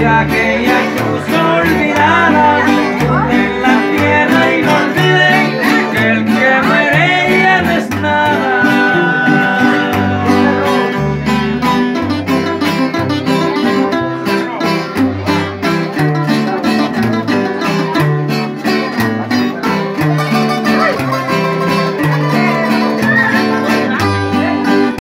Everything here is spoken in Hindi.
जाके या